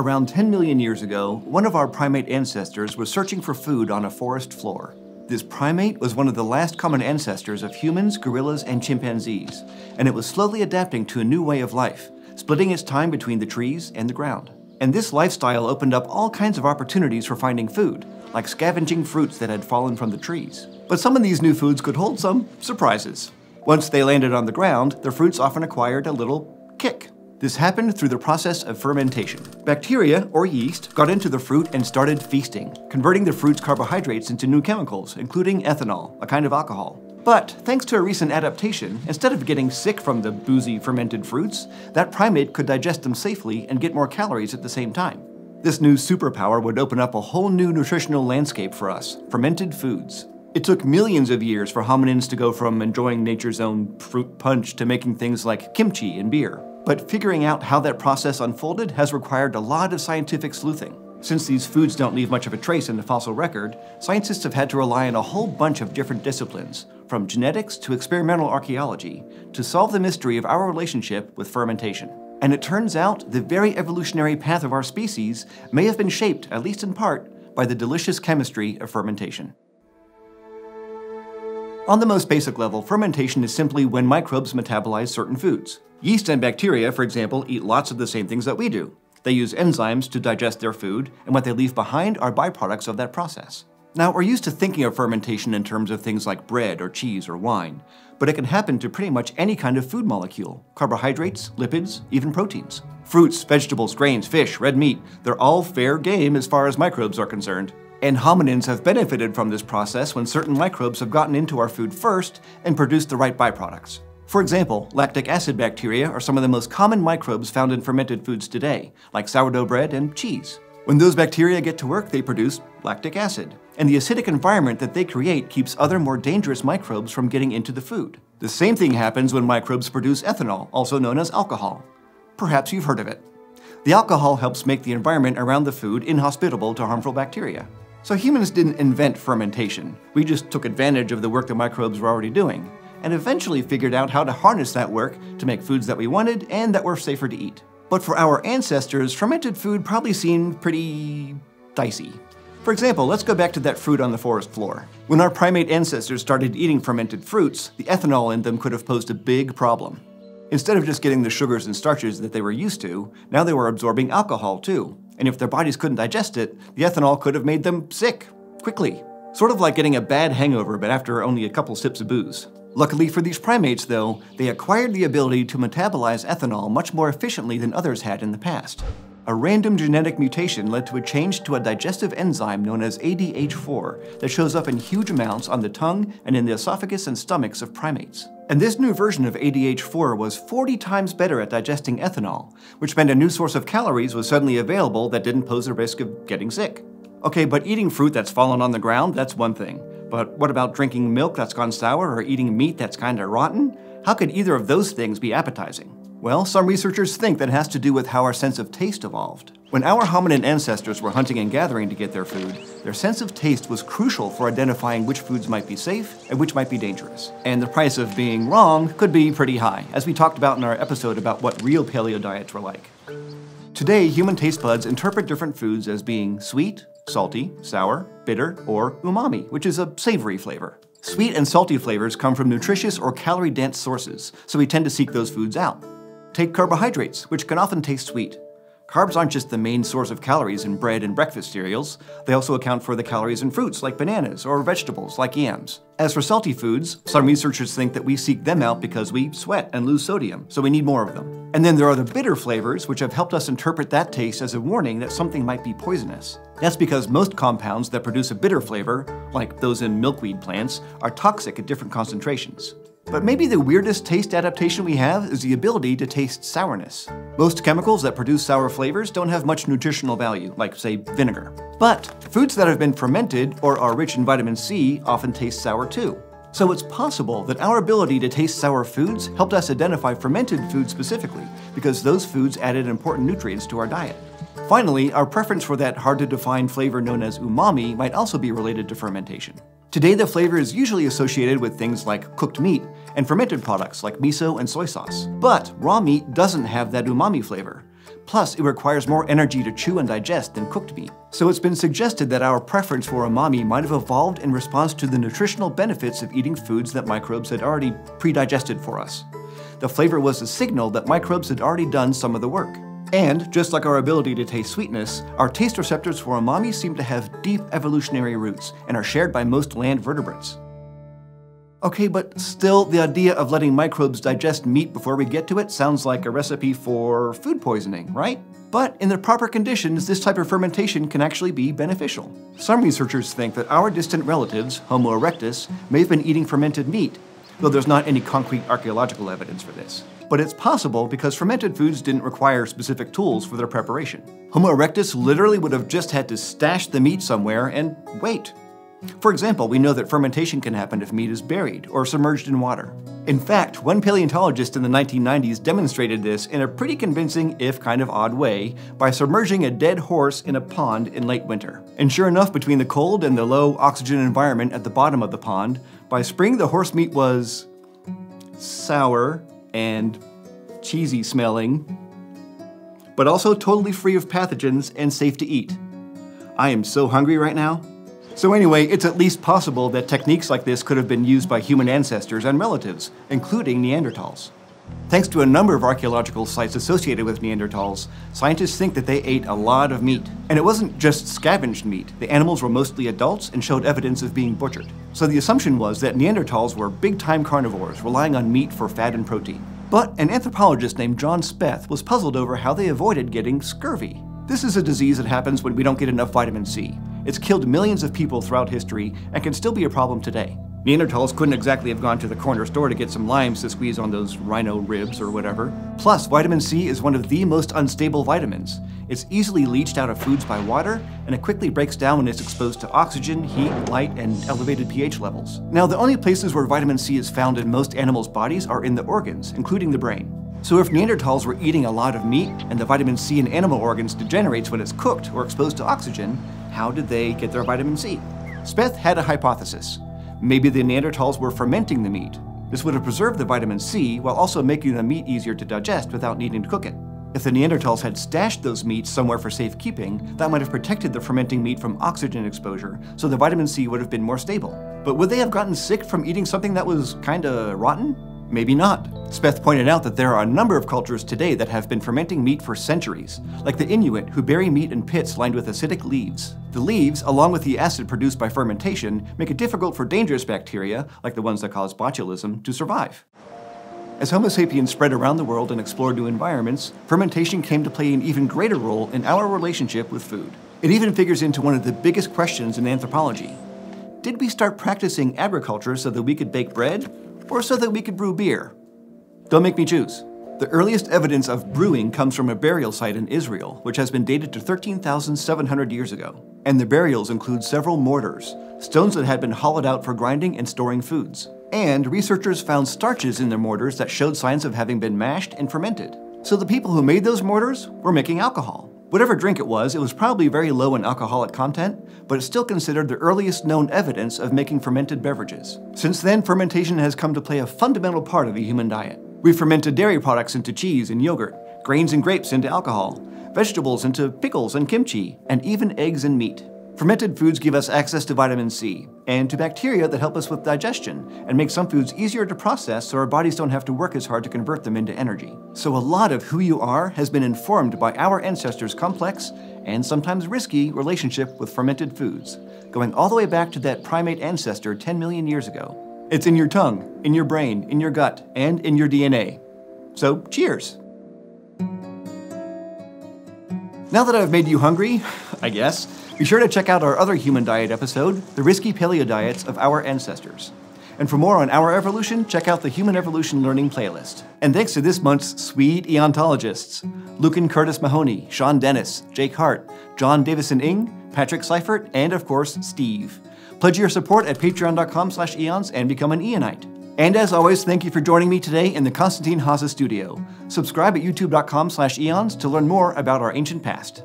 Around 10 million years ago, one of our primate ancestors was searching for food on a forest floor. This primate was one of the last common ancestors of humans, gorillas, and chimpanzees, and it was slowly adapting to a new way of life, splitting its time between the trees and the ground. And this lifestyle opened up all kinds of opportunities for finding food, like scavenging fruits that had fallen from the trees. But some of these new foods could hold some surprises. Once they landed on the ground, the fruits often acquired a little kick. This happened through the process of fermentation. Bacteria, or yeast, got into the fruit and started feasting, converting the fruit's carbohydrates into new chemicals, including ethanol, a kind of alcohol. But thanks to a recent adaptation, instead of getting sick from the boozy fermented fruits, that primate could digest them safely and get more calories at the same time. This new superpower would open up a whole new nutritional landscape for us fermented foods. It took millions of years for hominins to go from enjoying nature's own fruit punch to making things like kimchi and beer. But figuring out how that process unfolded has required a lot of scientific sleuthing. Since these foods don't leave much of a trace in the fossil record, scientists have had to rely on a whole bunch of different disciplines, from genetics to experimental archaeology, to solve the mystery of our relationship with fermentation. And it turns out the very evolutionary path of our species may have been shaped, at least in part, by the delicious chemistry of fermentation. On the most basic level, fermentation is simply when microbes metabolize certain foods. Yeast and bacteria, for example, eat lots of the same things that we do. They use enzymes to digest their food, and what they leave behind are byproducts of that process. Now, we're used to thinking of fermentation in terms of things like bread or cheese or wine, but it can happen to pretty much any kind of food molecule carbohydrates, lipids, even proteins. Fruits, vegetables, grains, fish, red meat, they're all fair game as far as microbes are concerned. And hominins have benefited from this process when certain microbes have gotten into our food first and produced the right byproducts. For example, lactic acid bacteria are some of the most common microbes found in fermented foods today, like sourdough bread and cheese. When those bacteria get to work, they produce lactic acid. And the acidic environment that they create keeps other more dangerous microbes from getting into the food. The same thing happens when microbes produce ethanol, also known as alcohol. Perhaps you've heard of it. The alcohol helps make the environment around the food inhospitable to harmful bacteria. So humans didn't invent fermentation. We just took advantage of the work the microbes were already doing, and eventually figured out how to harness that work to make foods that we wanted and that were safer to eat. But for our ancestors, fermented food probably seemed pretty dicey. For example, let's go back to that fruit on the forest floor. When our primate ancestors started eating fermented fruits, the ethanol in them could have posed a big problem. Instead of just getting the sugars and starches that they were used to, now they were absorbing alcohol too. And if their bodies couldn't digest it, the ethanol could have made them sick, quickly. Sort of like getting a bad hangover, but after only a couple sips of booze. Luckily for these primates, though, they acquired the ability to metabolize ethanol much more efficiently than others had in the past. A random genetic mutation led to a change to a digestive enzyme known as ADH4 that shows up in huge amounts on the tongue and in the esophagus and stomachs of primates. And this new version of ADH4 was 40 times better at digesting ethanol, which meant a new source of calories was suddenly available that didn't pose a risk of getting sick. Okay, but eating fruit that's fallen on the ground, that's one thing. But what about drinking milk that's gone sour or eating meat that's kinda rotten? How could either of those things be appetizing? Well, some researchers think that it has to do with how our sense of taste evolved. When our hominin ancestors were hunting and gathering to get their food, their sense of taste was crucial for identifying which foods might be safe and which might be dangerous. And the price of being wrong could be pretty high, as we talked about in our episode about what real paleo diets were like. Today, human taste buds interpret different foods as being sweet, salty, sour, bitter, or umami, which is a savory flavor. Sweet and salty flavors come from nutritious or calorie dense sources, so we tend to seek those foods out. Take carbohydrates, which can often taste sweet. Carbs aren't just the main source of calories in bread and breakfast cereals, they also account for the calories in fruits like bananas or vegetables like yams. As for salty foods, some researchers think that we seek them out because we sweat and lose sodium, so we need more of them. And then there are the bitter flavors, which have helped us interpret that taste as a warning that something might be poisonous. That's because most compounds that produce a bitter flavor, like those in milkweed plants, are toxic at different concentrations. But maybe the weirdest taste adaptation we have is the ability to taste sourness. Most chemicals that produce sour flavors don't have much nutritional value, like, say, vinegar. But foods that have been fermented or are rich in vitamin C often taste sour too. So it's possible that our ability to taste sour foods helped us identify fermented foods specifically, because those foods added important nutrients to our diet. Finally, our preference for that hard to define flavor known as umami might also be related to fermentation. Today, the flavor is usually associated with things like cooked meat and fermented products like miso and soy sauce. But raw meat doesn't have that umami flavor. Plus, it requires more energy to chew and digest than cooked meat. So it's been suggested that our preference for umami might have evolved in response to the nutritional benefits of eating foods that microbes had already pre-digested for us. The flavor was a signal that microbes had already done some of the work. And, just like our ability to taste sweetness, our taste receptors for umami seem to have deep evolutionary roots and are shared by most land vertebrates. Okay, but still, the idea of letting microbes digest meat before we get to it sounds like a recipe for food poisoning, right? But in the proper conditions, this type of fermentation can actually be beneficial. Some researchers think that our distant relatives, Homo erectus, may have been eating fermented meat, though there's not any concrete archaeological evidence for this. But it's possible because fermented foods didn't require specific tools for their preparation. Homo erectus literally would have just had to stash the meat somewhere and wait for example, we know that fermentation can happen if meat is buried or submerged in water. In fact, one paleontologist in the 1990s demonstrated this in a pretty convincing, if kind of odd way, by submerging a dead horse in a pond in late winter. And sure enough, between the cold and the low oxygen environment at the bottom of the pond, by spring the horse meat was sour and cheesy smelling, but also totally free of pathogens and safe to eat. I am so hungry right now. So anyway, it's at least possible that techniques like this could have been used by human ancestors and relatives, including Neanderthals. Thanks to a number of archaeological sites associated with Neanderthals, scientists think that they ate a lot of meat. And it wasn't just scavenged meat. The animals were mostly adults and showed evidence of being butchered. So the assumption was that Neanderthals were big-time carnivores, relying on meat for fat and protein. But an anthropologist named John Speth was puzzled over how they avoided getting scurvy. This is a disease that happens when we don't get enough vitamin C. It's killed millions of people throughout history and can still be a problem today. Neanderthals couldn't exactly have gone to the corner store to get some limes to squeeze on those rhino ribs or whatever. Plus, vitamin C is one of the most unstable vitamins. It's easily leached out of foods by water, and it quickly breaks down when it's exposed to oxygen, heat, light, and elevated pH levels. Now, the only places where vitamin C is found in most animals' bodies are in the organs, including the brain. So if Neanderthals were eating a lot of meat and the vitamin C in animal organs degenerates when it's cooked or exposed to oxygen, how did they get their vitamin C? Speth had a hypothesis. Maybe the Neanderthals were fermenting the meat. This would have preserved the vitamin C while also making the meat easier to digest without needing to cook it. If the Neanderthals had stashed those meats somewhere for safekeeping, that might have protected the fermenting meat from oxygen exposure, so the vitamin C would have been more stable. But would they have gotten sick from eating something that was kinda rotten? Maybe not. Speth pointed out that there are a number of cultures today that have been fermenting meat for centuries, like the Inuit, who bury meat in pits lined with acidic leaves. The leaves, along with the acid produced by fermentation, make it difficult for dangerous bacteria, like the ones that cause botulism, to survive. As Homo sapiens spread around the world and explored new environments, fermentation came to play an even greater role in our relationship with food. It even figures into one of the biggest questions in anthropology. Did we start practicing agriculture so that we could bake bread, or so that we could brew beer? Don't make me choose. The earliest evidence of brewing comes from a burial site in Israel, which has been dated to 13,700 years ago. And the burials include several mortars, stones that had been hollowed out for grinding and storing foods. And researchers found starches in their mortars that showed signs of having been mashed and fermented. So the people who made those mortars were making alcohol. Whatever drink it was, it was probably very low in alcoholic content, but it's still considered the earliest known evidence of making fermented beverages. Since then, fermentation has come to play a fundamental part of the human diet. We've fermented dairy products into cheese and yogurt, grains and grapes into alcohol, vegetables into pickles and kimchi, and even eggs and meat. Fermented foods give us access to vitamin C and to bacteria that help us with digestion and make some foods easier to process so our bodies don't have to work as hard to convert them into energy. So a lot of who you are has been informed by our ancestors' complex and sometimes risky relationship with fermented foods, going all the way back to that primate ancestor 10 million years ago. It's in your tongue, in your brain, in your gut, and in your DNA. So cheers! Now that I've made you hungry, I guess, be sure to check out our other human diet episode, The Risky Paleo Diets of Our Ancestors. And for more on our evolution, check out the Human Evolution Learning playlist. And thanks to this month's sweet eontologists Lucan Curtis Mahoney, Sean Dennis, Jake Hart, John Davison Ing, Patrick Seifert, and of course, Steve. Pledge your support at patreon.com slash eons and become an eonite. And as always, thank you for joining me today in the Konstantin Haase studio. Subscribe at youtube.com slash eons to learn more about our ancient past.